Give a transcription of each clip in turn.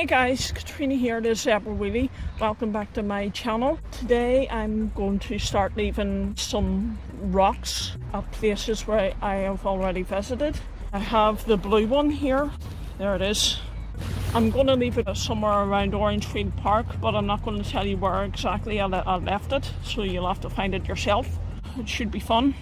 Hey guys, Katrina here, this is Zebra Wheelie. Welcome back to my channel. Today I'm going to start leaving some rocks at places where I have already visited. I have the blue one here, there it is. I'm going to leave it somewhere around Orangefield Park, but I'm not going to tell you where exactly I left it, so you'll have to find it yourself. It should be fun.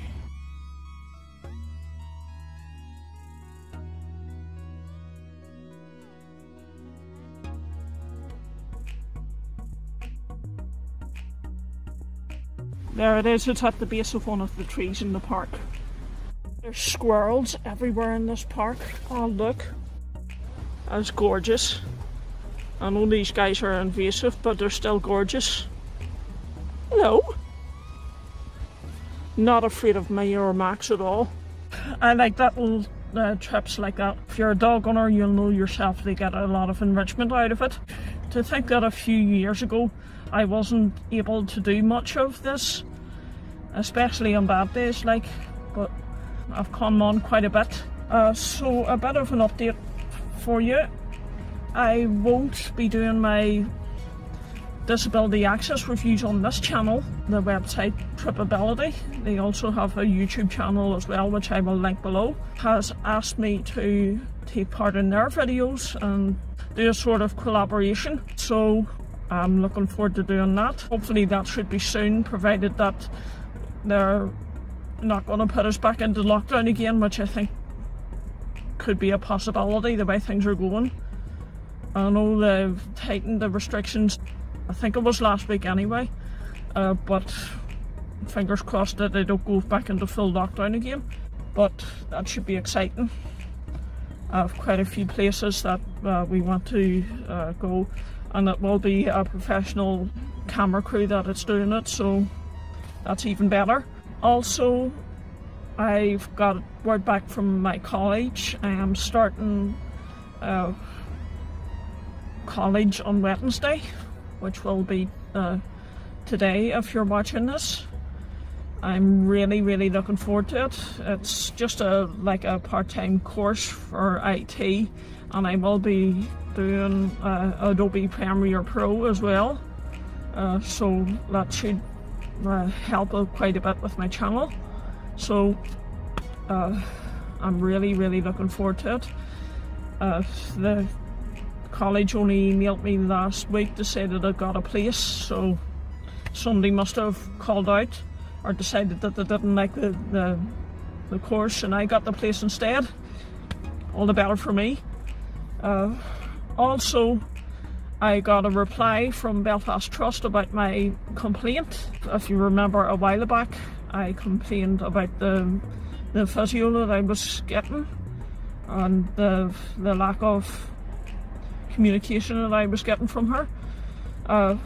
There it is, it's at the base of one of the trees in the park. There's squirrels everywhere in this park. Oh look, that's gorgeous. I know these guys are invasive, but they're still gorgeous. Hello. Not afraid of me or Max at all. I like that little uh, trips like that. If you're a dog owner, you'll know yourself they get a lot of enrichment out of it. To think that a few years ago I wasn't able to do much of this especially on bad days like but I've come on quite a bit. Uh, so a bit of an update for you. I won't be doing my disability access reviews on this channel the website Tripability they also have a YouTube channel as well which I will link below. Has asked me to take part in their videos and do a sort of collaboration. So I'm looking forward to doing that hopefully that should be soon provided that they're not going to put us back into lockdown again, which I think could be a possibility the way things are going. I know they've tightened the restrictions, I think it was last week anyway, uh, but fingers crossed that they don't go back into full lockdown again. But that should be exciting. I have quite a few places that uh, we want to uh, go and it will be a professional camera crew that it's doing it so that's even better. Also, I've got word back from my college. I am starting uh, college on Wednesday, which will be uh, today if you're watching this. I'm really, really looking forward to it. It's just a like a part-time course for IT, and I will be doing uh, Adobe Premiere Pro as well. Uh, so that should uh, help out quite a bit with my channel. So uh, I'm really, really looking forward to it. Uh, the college only emailed me last week to say that I got a place, so somebody must have called out or decided that they didn't like the, the, the course and I got the place instead. All the better for me. Uh, also, I got a reply from Belfast Trust about my complaint. If you remember a while back, I complained about the the physio that I was getting and the the lack of communication that I was getting from her. Uh,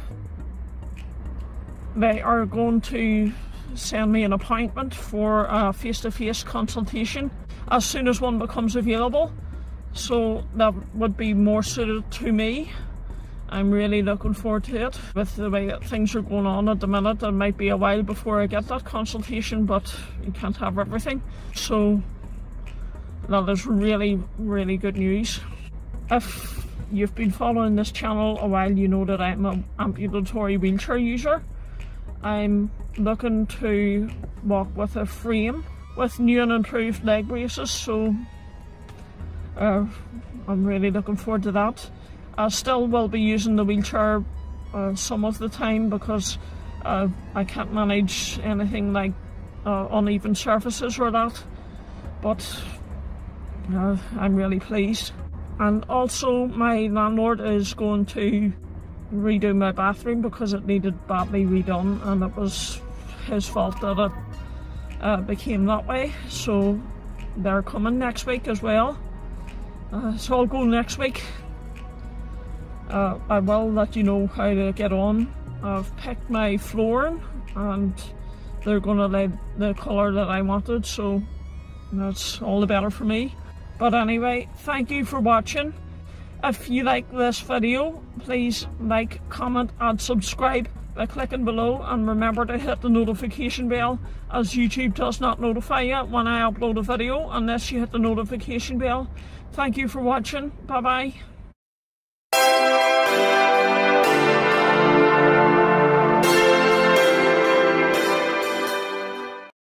they are going to send me an appointment for a face-to-face -face consultation as soon as one becomes available. So that would be more suited to me I'm really looking forward to it. With the way that things are going on at the minute, it might be a while before I get that consultation, but you can't have everything. So that is really, really good news. If you've been following this channel a while, you know that I'm an ambulatory wheelchair user. I'm looking to walk with a frame with new and improved leg braces, so uh, I'm really looking forward to that. I still will be using the wheelchair uh, some of the time because uh, I can't manage anything like uh, uneven surfaces or that. But uh, I'm really pleased. And also my landlord is going to redo my bathroom because it needed badly redone and it was his fault that it uh, became that way. So they're coming next week as well uh, so I'll go next week uh, I will let you know how to get on. I've picked my flooring and they're going to let the colour that I wanted so that's all the better for me. But anyway, thank you for watching. If you like this video, please like, comment and subscribe by clicking below and remember to hit the notification bell as YouTube does not notify you when I upload a video unless you hit the notification bell. Thank you for watching. Bye bye.